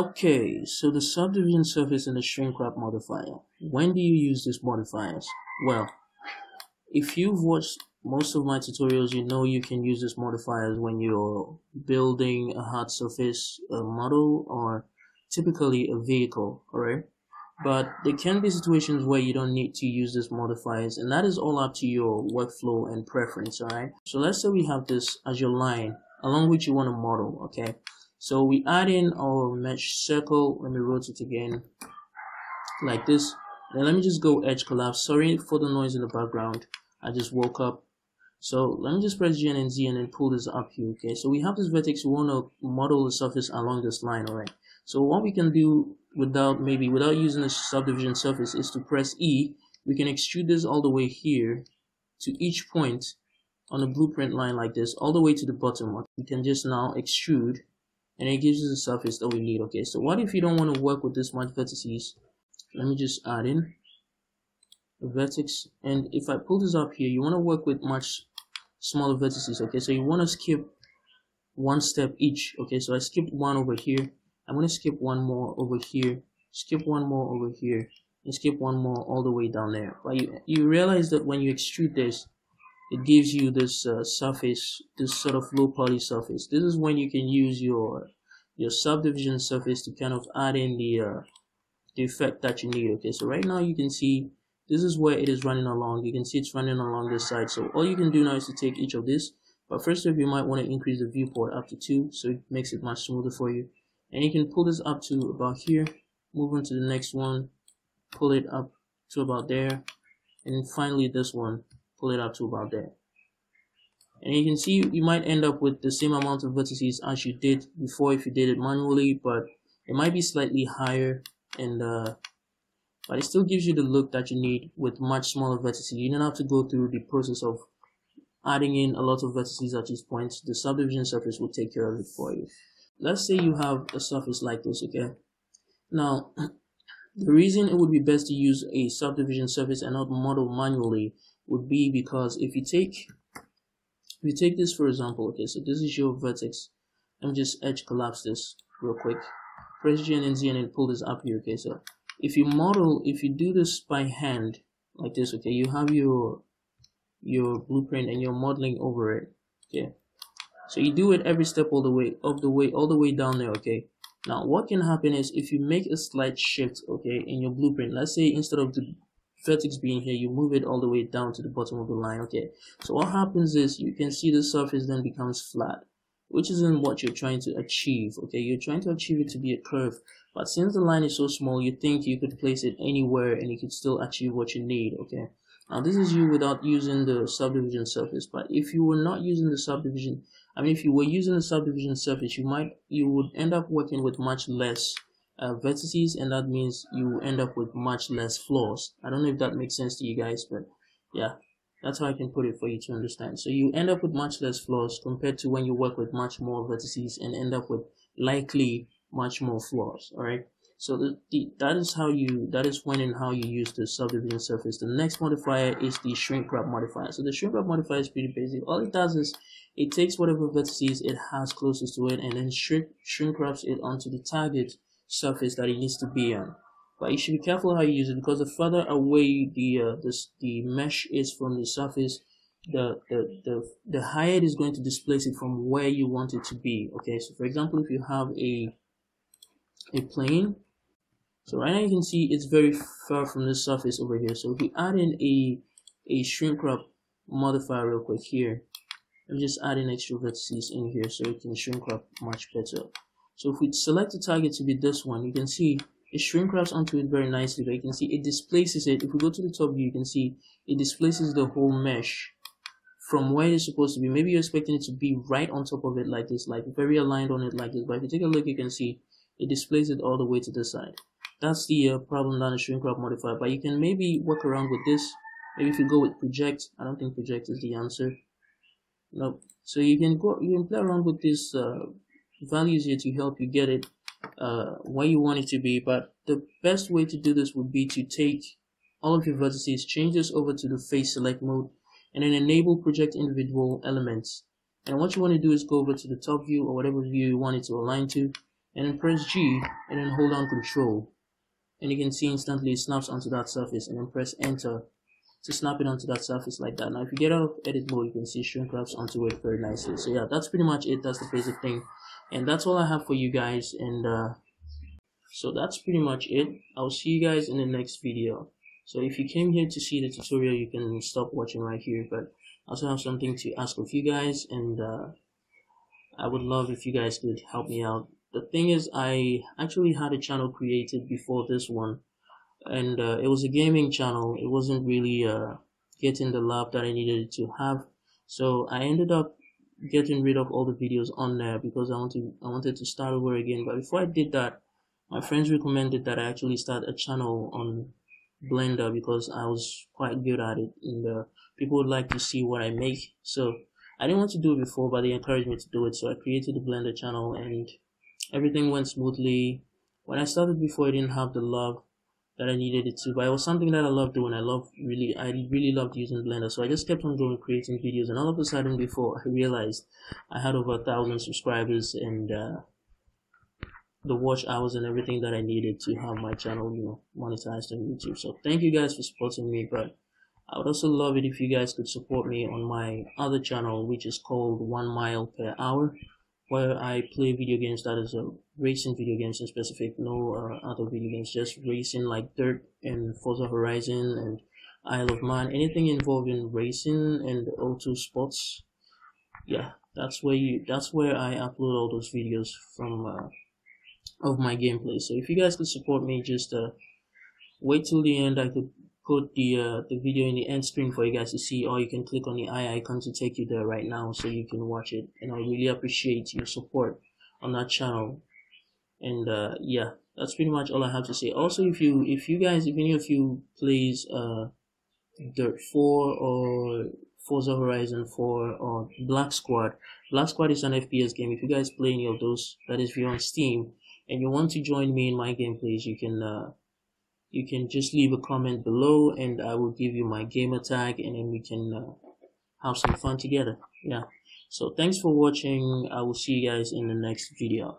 Okay, so the subdivision surface and the shrink wrap modifier. When do you use these modifiers? Well, if you've watched most of my tutorials, you know you can use these modifiers when you're building a hard surface a model or typically a vehicle, alright? But there can be situations where you don't need to use these modifiers and that is all up to your workflow and preference, alright? So let's say we have this as your line along which you want to model, okay? So we add in our mesh circle. Let me rotate again like this. Then let me just go edge collapse. Sorry for the noise in the background. I just woke up. So let me just press G and Z and then pull this up here. Okay, so we have this vertex. We want to model the surface along this line. All right. So what we can do without maybe without using a subdivision surface is to press E. We can extrude this all the way here to each point on a blueprint line like this all the way to the bottom. We can just now extrude and it gives us the surface that we need okay? So what if you don't want to work with this much vertices? Let me just add in a vertex. And if I pull this up here you want to work with much smaller vertices okay? So you want to skip one step each okay? So I skipped one over here. I'm going to skip one more over here skip one more over here and skip one more all the way down there. But you, you realize that when you extrude this it gives you this uh, surface, this sort of low poly surface. This is when you can use your your subdivision surface to kind of add in the uh, the effect that you need. Okay, so right now you can see this is where it is running along. You can see it's running along this side. So all you can do now is to take each of this. But first off, you might want to increase the viewport up to two, so it makes it much smoother for you. And you can pull this up to about here, move on to the next one, pull it up to about there, and finally this one pull it up to about there and you can see you might end up with the same amount of vertices as you did before if you did it manually but it might be slightly higher and uh, but it still gives you the look that you need with much smaller vertices. You don't have to go through the process of adding in a lot of vertices at each point. The subdivision surface will take care of it for you. Let's say you have a surface like this okay? Now the reason it would be best to use a subdivision surface and not model manually would be because if you take you take this for example okay so this is your vertex. Let me just edge collapse this real quick. Press G and Z and then pull this up here okay so if you model if you do this by hand like this okay you have your your blueprint and you're modeling over it okay. So you do it every step all the way of the way all the way down there okay. Now what can happen is if you make a slight shift okay in your blueprint let's say instead of the vertex being here, you move it all the way down to the bottom of the line. Okay, so what happens is you can see the surface then becomes flat, which isn't what you're trying to achieve. Okay, you're trying to achieve it to be a curve, but since the line is so small, you think you could place it anywhere and you could still achieve what you need. Okay, now this is you without using the subdivision surface, but if you were not using the subdivision, I mean, if you were using the subdivision surface, you might you would end up working with much less uh, vertices and that means you end up with much less flaws. I don't know if that makes sense to you guys but yeah that's how i can put it for you to understand. So you end up with much less flaws compared to when you work with much more vertices and end up with likely much more flaws all right? So the, the, that is how you that is when and how you use the subdivision surface. The next modifier is the shrink wrap modifier. So the shrink wrap modifier is pretty basic. All it does is it takes whatever vertices it has closest to it and then shrink shrink wraps it onto the target surface that it needs to be on. But you should be careful how you use it because the further away the uh, this, the mesh is from the surface, the, the the the higher it is going to displace it from where you want it to be. Okay, so for example, if you have a a plane, so right now you can see it's very far from the surface over here. So if we add in a a shrink wrap modifier real quick here, I'm just adding extra vertices in here so it can shrink wrap much better. So if we select the target to be this one, you can see it shrink wraps onto it very nicely, but you can see it displaces it. If we go to the top view, you can see it displaces the whole mesh from where it's supposed to be. Maybe you're expecting it to be right on top of it like this, like very aligned on it like this. But if you take a look, you can see it displays it all the way to the side. That's the uh, problem down the shrink wrap modifier. But you can maybe work around with this. Maybe if you go with project, I don't think project is the answer. Nope. So you can go, you can play around with this uh, values here to help you get it uh, where you want it to be. But the best way to do this would be to take all of your vertices, change this over to the face select mode, and then enable project individual elements. And what you want to do is go over to the top view or whatever view you want it to align to, and then press G and then hold down control and you can see instantly it snaps onto that surface and then press enter to snap it onto that surface like that. Now if you get out of edit mode you can see shrink wraps onto it very nicely so yeah that's pretty much it. That's the basic thing. And that's all i have for you guys. And uh so that's pretty much it. I'll see you guys in the next video. So if you came here to see the tutorial you can stop watching right here. But I also have something to ask of you guys. And uh i would love if you guys could help me out. The thing is i actually had a channel created before this one and uh, it was a gaming channel. It wasn't really uh, getting the love that i needed to have. So i ended up getting rid of all the videos on there because i wanted i wanted to start over again. But before i did that my friends recommended that i actually start a channel on blender because i was quite good at it and uh, people would like to see what i make. So i didn't want to do it before but they encouraged me to do it. So i created the blender channel and everything went smoothly. When I started before, I didn't have the love that I needed it to, but it was something that I loved doing. I love really, I really loved using Blender, so I just kept on going creating videos. And all of a sudden, before I realized I had over a thousand subscribers and uh, the watch hours and everything that I needed to have my channel, you know, monetized on YouTube. So thank you guys for supporting me, but I would also love it if you guys could support me on my other channel, which is called One Mile Per Hour where I play video games that is a racing video games in specific, no uh, other video games, just racing like Dirt and Forza Horizon and Isle of Man, anything involving racing and auto sports. Yeah, that's where you. That's where I upload all those videos from uh, of my gameplay. So if you guys could support me, just uh, wait till the end. I could put the uh, the video in the end screen for you guys to see or you can click on the eye icon to take you there right now so you can watch it. And I really appreciate your support on that channel. And uh, yeah that's pretty much all I have to say. Also if you if you guys if any of you plays uh Dirt 4 or Forza Horizon 4 or Black Squad Black Squad is an FPS game. If you guys play any of those that is if you're on Steam and you want to join me in my gameplays you can uh you can just leave a comment below and I will give you my gamer tag and then we can uh, have some fun together. Yeah. So thanks for watching. I will see you guys in the next video.